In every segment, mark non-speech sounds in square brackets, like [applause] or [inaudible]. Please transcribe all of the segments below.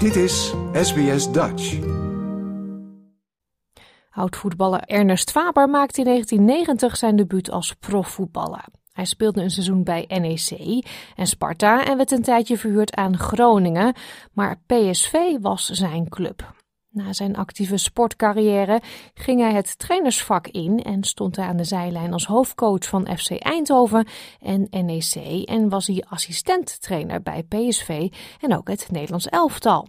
Dit is SBS Dutch. Oud-voetballer Ernest Faber maakte in 1990 zijn debuut als profvoetballer. Hij speelde een seizoen bij NEC en Sparta en werd een tijdje verhuurd aan Groningen, maar PSV was zijn club. Na zijn actieve sportcarrière ging hij het trainersvak in en stond hij aan de zijlijn als hoofdcoach van FC Eindhoven en NEC en was hij assistenttrainer bij PSV en ook het Nederlands elftal.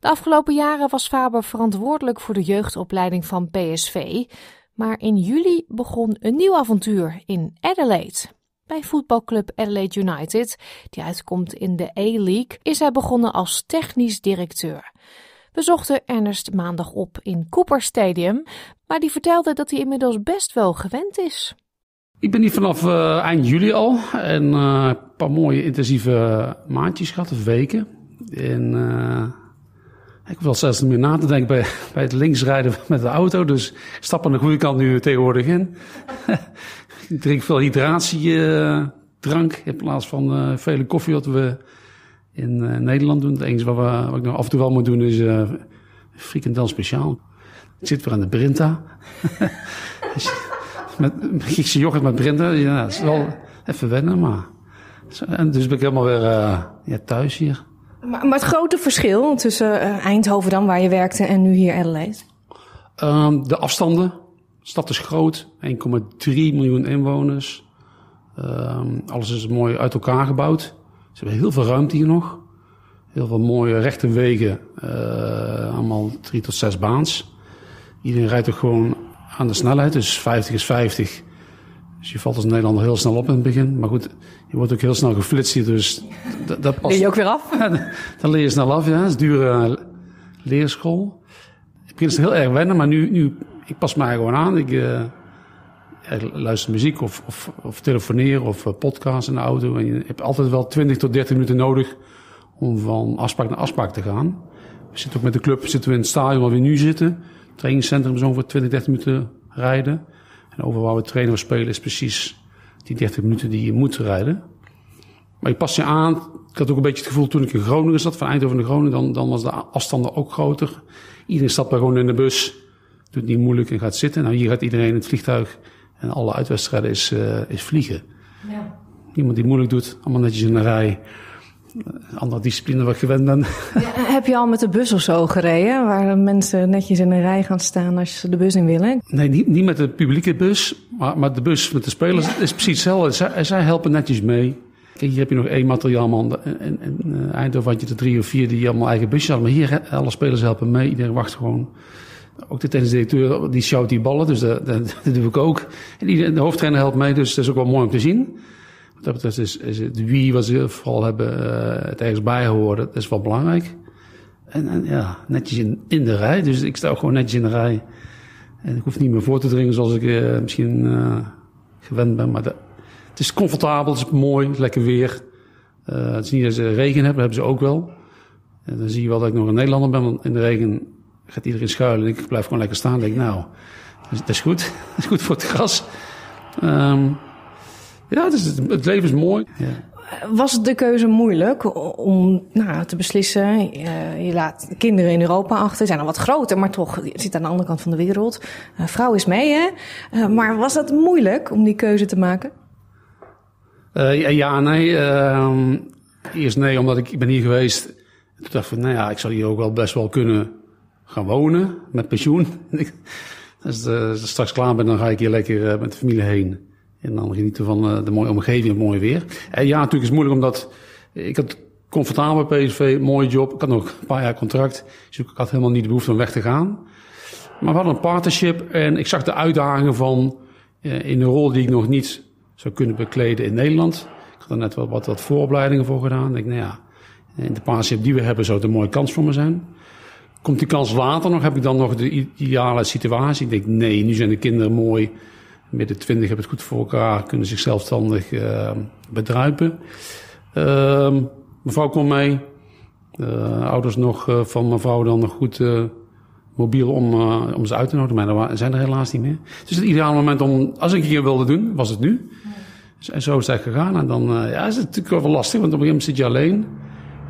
De afgelopen jaren was Faber verantwoordelijk voor de jeugdopleiding van PSV, maar in juli begon een nieuw avontuur in Adelaide. Bij voetbalclub Adelaide United, die uitkomt in de A-League, is hij begonnen als technisch directeur. We zochten Ernest maandag op in Cooper Stadium, maar die vertelde dat hij inmiddels best wel gewend is. Ik ben hier vanaf uh, eind juli al en uh, een paar mooie intensieve maandjes gehad, of weken. En ik heb wel zelfs meer na te denken bij, [laughs] bij het linksrijden met de auto, dus ik stap aan de goede kant nu tegenwoordig in. [laughs] ik drink veel hydratiedrank in plaats van vele koffie wat we in uh, Nederland doen. Het enige wat, we, wat ik nog af en toe wel moet doen is uh, frikandel speciaal. Ik zit weer aan de Brinta. [laughs] met Griekse yoghurt met Brinta. Ja, dat is wel even wennen, maar... En dus ben ik helemaal weer uh, ja, thuis hier. Maar, maar, het grote verschil tussen Eindhoven dan, waar je werkte, en nu hier Adelaide? Um, de afstanden. De stad is groot. 1,3 miljoen inwoners. Um, alles is mooi uit elkaar gebouwd. Ze hebben heel veel ruimte hier nog. Heel veel mooie rechte wegen. Uh, allemaal drie tot zes baans. Iedereen rijdt ook gewoon aan de snelheid. Dus 50 is 50. Dus je valt als Nederlander heel snel op in het begin. Maar goed, je wordt ook heel snel geflitst hier. Dus dat, dat past. Leer je ook weer af? [laughs] dan leer je snel af, ja. Het is een dure leerschool. Ik begin het heel erg wennen, maar nu, nu ik pas mij gewoon aan. Ik, uh, luister muziek of, of, of telefoneer of uh, podcast in de auto. En je hebt altijd wel 20 tot 30 minuten nodig om van afspraak naar afspraak te gaan. We zitten ook met de club zitten we in het stadion waar we nu zitten. Het trainingscentrum is ongeveer 20, 30 minuten rijden. En over waar we trainen of spelen is precies die 30 minuten die je moet rijden. Maar je past je aan. Ik had ook een beetje het gevoel toen ik in Groningen zat, van Eindhoven naar Groningen, dan, dan was de afstanden ook groter. Iedereen stapt daar gewoon in de bus, doet niet moeilijk en gaat zitten. Nou, hier gaat iedereen in het vliegtuig en alle uitwedstrijden is, uh, is vliegen. Ja. Iemand die moeilijk doet, allemaal netjes in de rij. Andere discipline waar ik gewend ben. Ja, heb je al met de bus of zo gereden? Waar mensen netjes in een rij gaan staan als ze de bus in willen? Nee, niet, niet met de publieke bus. Maar, maar de bus met de spelers is precies hetzelfde. Zij, zij, helpen netjes mee. Kijk, hier heb je nog één materiaalman. En, en, Eindhoven had je er drie of vier die allemaal eigen busjes hadden. Maar hier, alle spelers helpen mee. Iedereen wacht gewoon ook de tennisdirecteur die sjouwt die ballen, dus dat, dat, dat doe ik ook. En de hoofdtrainer helpt mee, dus dat is ook wel mooi om te zien. Wat dat betreft is, is het wie, wat ze vooral hebben, uh, het ergens bij horen, dat is wel belangrijk. En, en, ja, netjes in, de rij, dus ik sta ook gewoon netjes in de rij. En ik hoef niet meer voor te dringen zoals ik uh, misschien uh, gewend ben, maar de, het is comfortabel, het is mooi, lekker weer. het is niet dat ze regen hebben, dat hebben ze ook wel. En dan zie je wel dat ik nog een Nederlander ben, want in de regen gaat iedereen schuilen. Ik blijf gewoon lekker staan. Ik denk, nou, dat is goed. [laughs] Dat is goed voor het gras. Um, ja, het, is, het, leven is mooi. Ja. Was de keuze moeilijk om nou, te beslissen? Je, je laat kinderen in Europa achter, Ze zijn al wat groter, maar toch, je zit aan de andere kant van de wereld. Uh, vrouw is mee, hè? Uh, maar was dat moeilijk om die keuze te maken? Uh, ja, ja, nee. Uh, eerst nee, omdat ik, ik ben hier geweest. Toen dacht ik van, nou ja, ik zou hier ook wel best wel kunnen gaan wonen met pensioen. [laughs] Als ik straks klaar ben, dan ga ik hier lekker uh, met de familie heen. En dan genieten van uh, de mooie omgeving, het mooie weer. En ja, natuurlijk is het moeilijk omdat ik had comfortabel bij PSV, mooie job. Ik had nog een paar jaar contract. Dus ik had helemaal niet de behoefte om weg te gaan. Maar we hadden een partnership en ik zag de uitdagingen van in een rol die ik nog niet zou kunnen bekleden in Nederland. Ik had er net wel wat, wat vooropleidingen voor gedaan. Ik denk, nou ja, in de partnership die we hebben zou het een mooie kans voor me zijn. Komt die kans later nog? Heb ik dan nog de ideale situatie? Ik denk, nee, nu zijn de kinderen mooi. Midden twintig hebben het goed voor elkaar, kunnen zich zelfstandig uh, bedruipen. Uh, mevrouw komt mee. Uh, ouders nog uh, van mevrouw dan nog goed mobiel om, om ze uit te nodigen. Maar er zijn er helaas niet meer. Dus het ideale moment om, als ik hier wilde doen, was het nu. En zo is het gegaan. En dan ja, is het natuurlijk wel lastig, want op een gegeven moment zit je alleen.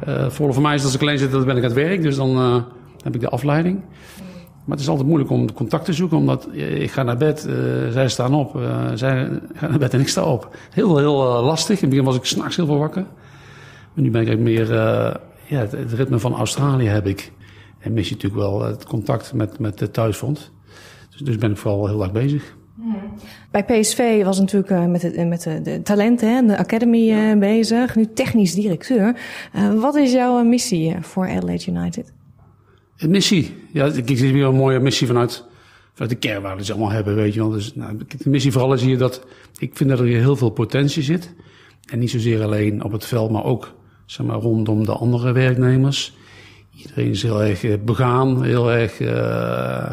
Uh, voor mij is dat als ik alleen zit, dan ben ik aan het werk. Dus dan heb ik de afleiding. Maar het is altijd moeilijk om contact te zoeken, omdat ik ga naar bed, uh, zij staan op, zij [laughs] gaan naar bed en ik sta op. Heel, heel lastig. In het begin was ik s'nachts heel veel wakker. Maar nu ben ik eigenlijk meer, ja, het, het, ritme van Australië heb ik. En mis je natuurlijk wel het contact met, met de thuisfront. Dus, dus ben ik vooral heel erg bezig. Bij PSV was natuurlijk met, de, met de, de talenten, de academy bezig. Nu technisch directeur. Wat is jouw missie voor Adelaide United? Een missie? Ja, ik zie weer een mooie missie vanuit, vanuit de kernwaarden die ze allemaal hebben, weet je wel. Dus nou, de missie vooral is hier dat, ik vind dat er hier heel veel potentie zit. En niet zozeer alleen op het veld, maar ook zeg maar, rondom de andere werknemers. Iedereen is heel erg begaan, heel erg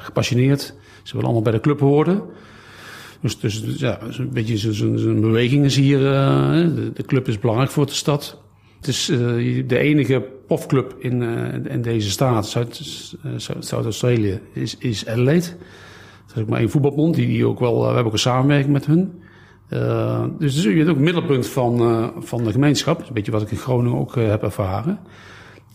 gepassioneerd. Ze willen allemaal bij de club horen. Dus, dus ja, een beetje zo'n beweging is hier. Uh, de, club is belangrijk voor de stad. Het is uh, de enige profclub in, uh, in deze staat, Zuid-Australië, is, Adelaide. Er is ook maar één voetbalbond, die, ook wel, we hebben ook een samenwerking met hun. dus, je bent ook middelpunt van, van de gemeenschap. Dat een beetje wat ik in Groningen ook heb ervaren.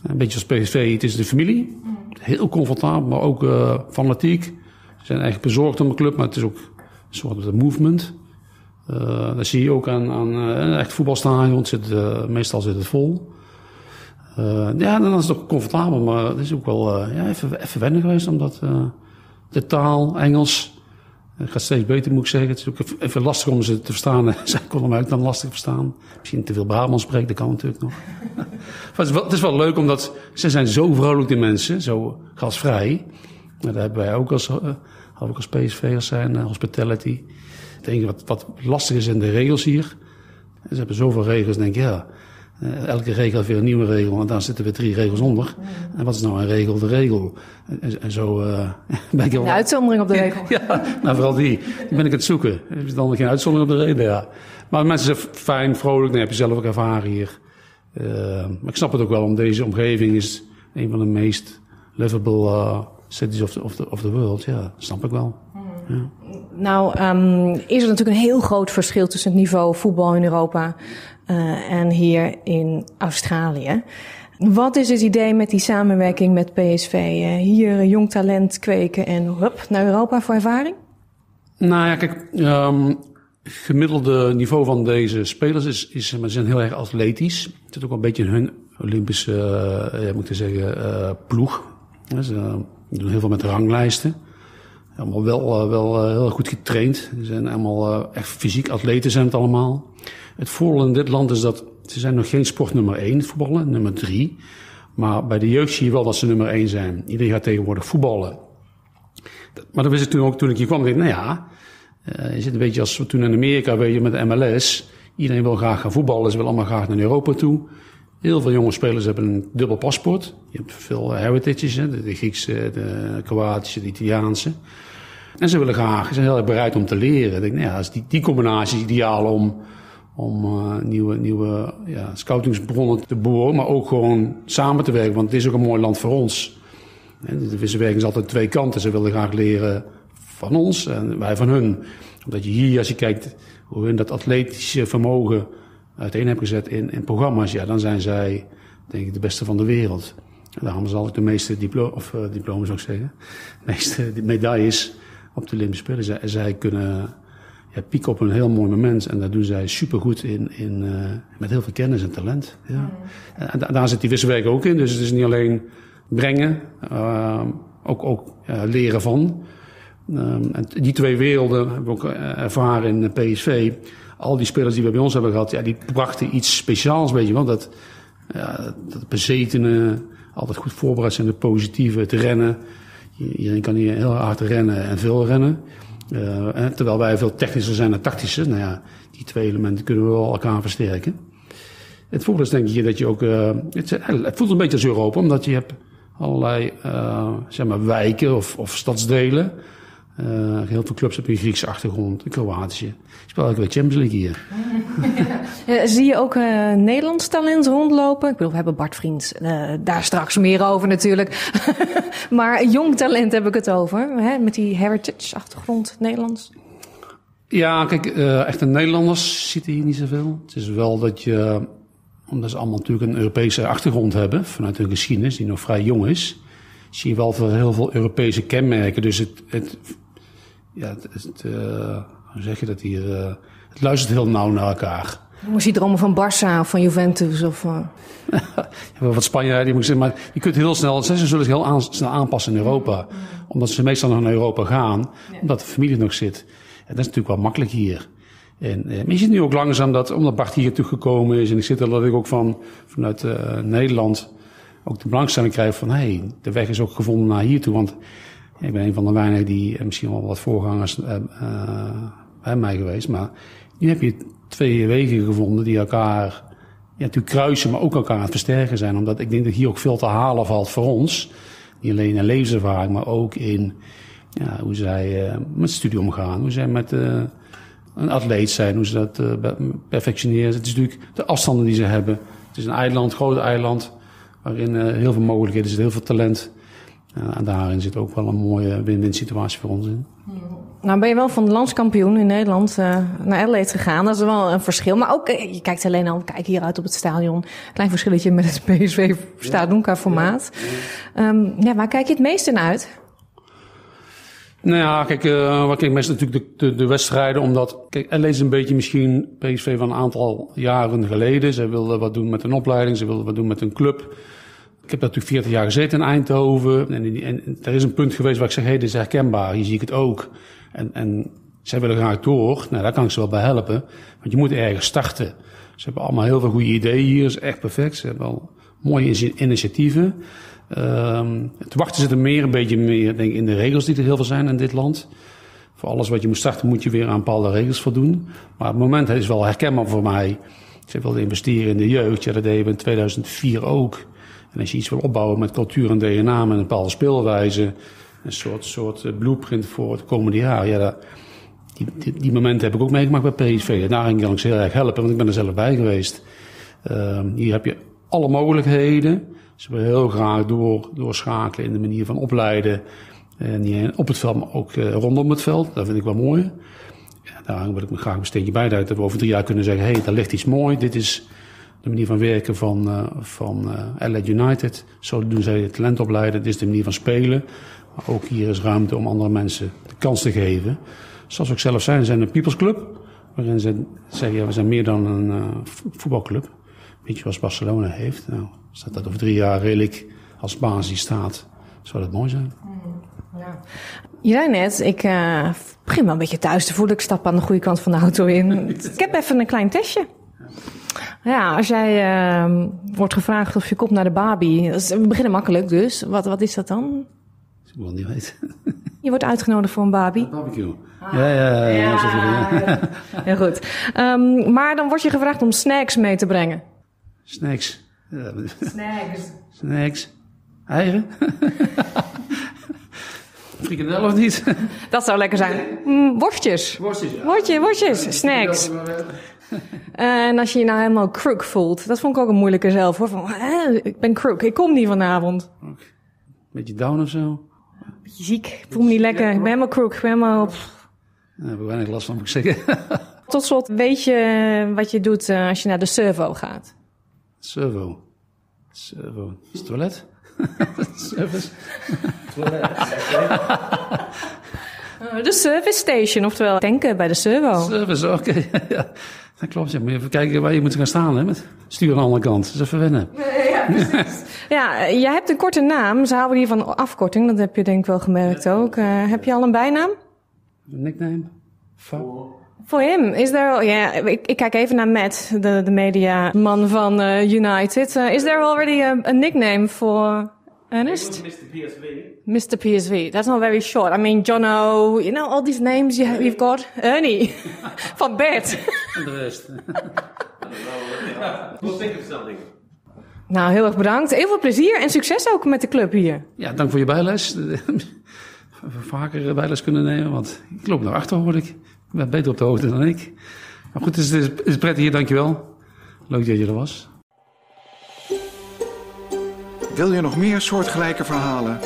Een beetje als PSV, het is de familie. Heel comfortabel, maar ook fanatiek. Ze zijn eigenlijk bezorgd om de club, maar het is ook een soort movement. Uh, dat zie je ook aan, aan uh, echt voetbalstadion. Zit, uh, meestal zit het vol. ja, dan is het ook comfortabel, maar het is ook wel ja, even, even wennen geweest, omdat de taal, Engels, gaat steeds beter, moet ik zeggen. Het is ook even lastig om ze te verstaan. [laughs] Zij konden mij ook dan lastig verstaan. Misschien te veel Brabant spreken, dat kan natuurlijk nog. [laughs] het, is wel, het is wel leuk, omdat ze zijn zo vrolijk, die mensen, zo gasvrij. Maar dat hebben wij ook als ook als PSV'ers zijn, hospitality. Het enige wat, wat lastig is in de regels hier. Ze hebben zoveel regels, denk ik, ja. Uh, elke regel heeft weer een nieuwe regel, en daar zitten weer drie regels onder. En wat is nou een regel? De regel. En, en zo uh, [laughs] ben ik. Een uitzondering op de regel. [laughs] ja, nou vooral die. Die ben ik aan het zoeken. Er is dan geen uitzondering op de regel, ja. Maar mensen zijn fijn, vrolijk, dan heb je zelf ook ervaren hier. Uh, maar ik snap het ook wel, om deze omgeving is een van de meest livable cities of the, of the, of the world, ja, snap ik wel. Ja. Nou, um, is er natuurlijk een heel groot verschil tussen het niveau voetbal in Europa uh, en hier in Australië. Wat is het idee met die samenwerking met PSV? Uh, hier jong talent kweken en hup, naar Europa voor ervaring? Nou ja, kijk, um, gemiddelde niveau van deze spelers is, is ze zijn heel erg atletisch. Het zit ook een beetje in hun Olympische, uh, moet ik zeggen, ploeg. Die doen heel veel met ranglijsten. Allemaal wel, uh, wel uh, heel goed getraind. Ze zijn allemaal uh, echt fysiek atleten zijn het allemaal. Het voordeel in dit land is dat ze zijn nog geen sport nummer 1 voetballen, nummer 3. Maar bij de jeugd zie je wel dat ze nummer 1 zijn. Iedereen gaat tegenwoordig voetballen. Maar dat wist ik toen ook toen ik hier kwam. Ik dacht, nou ja, je zit een beetje als toen in Amerika, weet je, met de MLS. Iedereen wil graag gaan voetballen, ze willen allemaal graag naar Europa toe. Heel veel jonge spelers hebben een dubbel paspoort. Je hebt veel heritages, de Griekse, de Kroatische, de Italiaanse. En ze willen graag, ze zijn heel erg bereid om te leren. Ik denk, nou ja, die, die combinatie is ideaal om, om uh, nieuwe, nieuwe ja, scoutingsbronnen te boren, maar ook gewoon samen te werken. Want het is ook een mooi land voor ons. De wisselwerking is altijd twee kanten. Ze willen graag leren van ons en wij van hun. Omdat je hier, als je kijkt hoe hun dat atletische vermogen uiteen heb gezet in, in programma's, ja, dan zijn zij, denk ik, de beste van de wereld. En daarom zal ik de meeste diplo of, uh, diplomas zou ik zeggen, [laughs] de meeste medailles op de Olympische Spelen. Zij, zij kunnen ja, pieken op een heel mooi moment en dat doen zij supergoed in, in, uh, met heel veel kennis en talent. Ja. En, en daar zit die wisselwerking ook in, dus het is niet alleen brengen, uh, ook, ook leren van. Um, en die twee werelden hebben we ook ervaren in PSV al die spelers die we bij ons hebben gehad, ja, die brachten iets speciaals, weet je wel. Dat, ja, dat bezetenen altijd goed voorbereid zijn, de positieve, te rennen. Iedereen kan hier heel hard rennen en veel rennen. Uh, terwijl wij veel technischer zijn dan tactischer. Nou ja, die twee elementen kunnen we wel elkaar versterken. Het is denk ik dat je ook... Uh, het, het, voelt een beetje als Europa, omdat je hebt allerlei uh, zeg maar wijken of, of stadsdelen... Uh, heel veel clubs hebben een Griekse achtergrond, een Kroatië. Speel ik weer Champions League hier. uh, [laughs] zie je ook uh, Nederlands talent rondlopen? Ik bedoel, we hebben Bart Vriends daar straks meer over natuurlijk. [laughs] maar jong talent heb ik het over, hè? met die heritage achtergrond Nederlands. Ja, kijk, echte Nederlanders zitten hier niet zoveel. Het is wel dat je omdat ze allemaal natuurlijk een Europese achtergrond hebben, vanuit hun geschiedenis, die nog vrij jong is, zie je wel heel veel Europese kenmerken. Dus het, het ja, het, het, eh, hoe zeg je dat hier, eh, het luistert heel nauw naar elkaar. Moest je dromen van Barça of van Juventus? Of, eh, [laughs] Ja, wat Spanjaarden, die moet ik zeggen, maar je kunt heel snel, ze zullen zich heel aan- snel aanpassen in Europa. Omdat ze meestal nog naar Europa gaan, omdat de familie nog zit. En dat is natuurlijk wel makkelijk hier. En, eh, maar je ziet nu ook langzaam dat, omdat Bart hier toegekomen is, en ik zit er dat ik ook van, vanuit Nederland ook de belangstelling krijg van, hé, hey, de weg is ook gevonden naar hier toe. Want ik ben een van de weinigen die, eh, misschien wel wat voorgangers eh, bij mij geweest, maar nu heb je twee wegen gevonden die elkaar ja, natuurlijk kruisen, maar ook elkaar aan het versterken zijn. Omdat ik denk dat hier ook veel te halen valt voor ons. Niet alleen in levenservaring, maar ook in ja, hoe zij eh, met studie omgaan. Hoe zij met een atleet zijn, hoe ze dat perfectioneren. Het is natuurlijk de afstanden die ze hebben. Het is een eiland, groot eiland, waarin heel veel mogelijkheden zitten, heel veel talent. Ja, en daarin zit ook wel een mooie win-win situatie voor ons in. Nou ben je wel van de landskampioen in Nederland eh, naar Adelaide gegaan. Dat is wel een verschil. Maar ook, eh, je kijkt alleen al, kijk hieruit op het stadion. Klein verschilletje met het PSV Stadonka formaat. Ehm, ja, waar kijk je het meest in uit? Nou ja, kijk, eh wat kijk meestal natuurlijk de, de, de wedstrijden, omdat, kijk, is een beetje misschien PSV van een aantal jaren geleden. Ze wilden wat doen met een opleiding, ze wilden wat doen met een club. Ik heb natuurlijk 40 jaar gezeten in Eindhoven. En, en, er is een punt geweest waar ik zeg, hé, hey, dit is herkenbaar, hier zie ik het ook. En, en zij willen graag door. Nou, daar kan ik ze wel bij helpen. Want je moet ergens starten. Ze hebben allemaal heel veel goede ideeën hier, is echt perfect. Ze hebben wel mooie initia- initiatieven. Ehm het wachten zit er meer, een beetje meer, denk ik, in de regels die er heel veel zijn in dit land. Voor alles wat je moet starten moet je weer aan bepaalde regels voldoen. Maar het moment is wel herkenbaar voor mij. Ze wilden investeren in de jeugd. Ja, dat deden we in 2004 ook. En als je iets wil opbouwen met cultuur en DNA, met een bepaalde speelwijze, een soort, soort eh, blueprint voor het komende jaar. Ja, dat, die, die, momenten heb ik ook meegemaakt bij PSV. En daarin kan ik heel erg helpen, want ik ben er zelf bij geweest. Ehm, hier heb je alle mogelijkheden. Ze willen heel graag door, doorschakelen in de manier van opleiden. En niet alleen op het veld, maar ook eh, rondom het veld. Dat vind ik wel mooi. Ja, daar wil ik me graag een steentje bij. Dat we over drie jaar kunnen zeggen, hé, hey, daar ligt iets mooi. Dit is de manier van werken van, eh van eh LA United. Zo doen zij het talent opleiden. Dit is de manier van spelen. Maar ook hier is ruimte om andere mensen de kans te geven. Zoals we ook zelf zijn, we zijn een people's club. Waarin ze zeggen, ja, we zijn meer dan een eh, vo- voetbalclub. Beetje zoals Barcelona heeft. Nou, als dat, over drie jaar redelijk als basis staat, zou dat mooi zijn. Je zei net, ik begin wel een beetje thuis te voelen. Ik stap aan de goede kant van de auto in. [laughs] ik heb even een klein testje. Ja, als jij eh, wordt gevraagd of je komt naar de is- We beginnen makkelijk dus. Wat, wat is dat dan? Ik wil niet weten. [laughs] Je wordt uitgenodigd voor een Barbie. Barbecue. Ja, ja, ja. ja, ja. Heel goed. Ehm, maar dan word je gevraagd om snacks mee te brengen. Snacks. Snacks. Snacks. Eieren. [laughs] Frikandel of niet? Dat zou lekker zijn. Mm, worstjes. Worstjes, ja. Worstje, worstjes, snacks. [laughs] En als je je nou helemaal crook voelt. Dat vond ik ook een moeilijke zelf hoor. Van, hè, ik ben crook, ik kom niet vanavond. Beetje down of zo. Beetje ziek, ik voel me niet lekker. Ik ben helemaal crook, ik ben helemaal... pff. Daar heb ik weinig last van, moet ik zeggen. [laughs] Tot slot, weet je wat je doet eh, als je naar de servo gaat? Servo. Servo. Is het toilet? [laughs] Service. Eh, De service station, oftewel tanken bij de servo. Service, oké. ja, dat klopt. Ja. Moet je even kijken waar je moet gaan staan. Hè, met stuur aan de andere kant. Dat is even wennen. Ja, eh, [laughs] jij hebt een korte naam. Ze houden hier van afkorting. Dat heb je denk ik wel gemerkt ook. Eh, heb je al een bijnaam? Een nickname? Fuck. Voor hem is er, ja, ik, ik kijk even naar Matt, de, de mediaman van eh, United. Uh, is there already a, a nickname for Ernest? Mr. PSV. Mr. PSV. That's not very short. I mean, Jono, you know, all these names you have, you've got. Ernie. [laughs] van Bert. En de rest. [laughs] We'll think of something. nou, heel erg bedankt. Heel veel plezier en succes ook met de club hier. Ja, dank voor je bijles. [laughs] Vaker bijles kunnen nemen, want ik loop naar achter, hoor ik. Ik ben beter op de hoogte dan ik. Maar goed, het is, het is prettig hier, dankjewel. Leuk dat je er was. Wil je nog meer soortgelijke verhalen?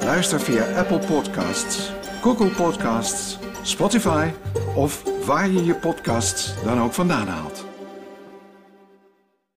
Luister via Apple Podcasts, Google Podcasts, Spotify of waar je je podcasts dan ook vandaan haalt.